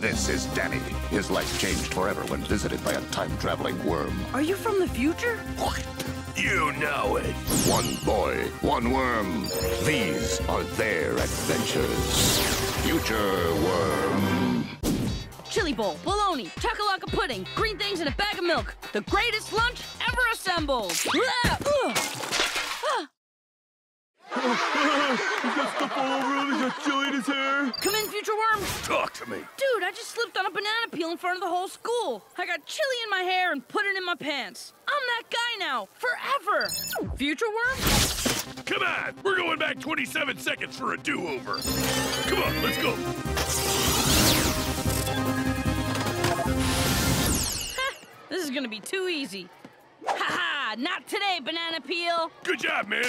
This is Danny. His life changed forever when visited by a time-traveling worm. Are you from the future? You know it. One boy, one worm. These are their adventures. Future Worm. Chili bowl, bologna, chakalaka pudding, green things, in a bag of milk. The greatest lunch ever assembled. He's got stuff all over him. He's got chili in his hair. Come in, future worm. Talk to me. Dude, I just slipped on a banana peel in front of the whole school. I got chili in my hair and put it in my pants. I'm that guy now, forever. Future worm? Come on, we're going back 27 seconds for a do-over. Come on, let's go. This is gonna be too easy. Ha ha! Not today, banana peel. Good job, man.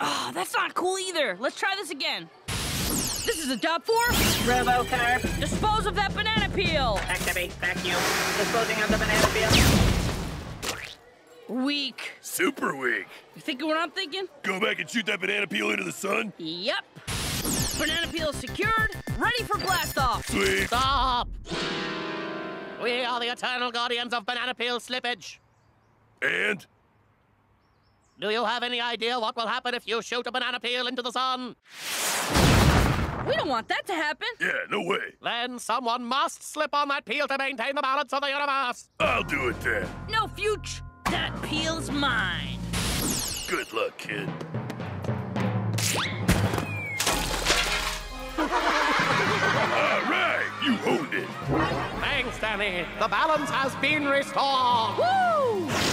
Oh, that's not cool either. Let's try this again. This is a job for Robocarb, dispose of that banana peel. activate vacuum, disposing of the banana peel. Weak. Super weak. You thinking what I'm thinking? Go back and shoot that banana peel into the sun. Yep. Banana peel secured, ready for blast off. Sweet. Stop! We are the eternal guardians of banana peel slippage. And? Do you have any idea what will happen if you shoot a banana peel into the sun? We don't want that to happen. Yeah, no way. Then someone must slip on that peel to maintain the balance of the universe. I'll do it then. No future. That peel's mine. Good luck, kid. Thanks, Danny. The balance has been restored. Woo!